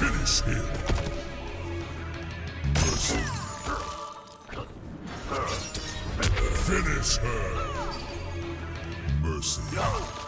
Finish him. Mercy. Finish her. Mercy.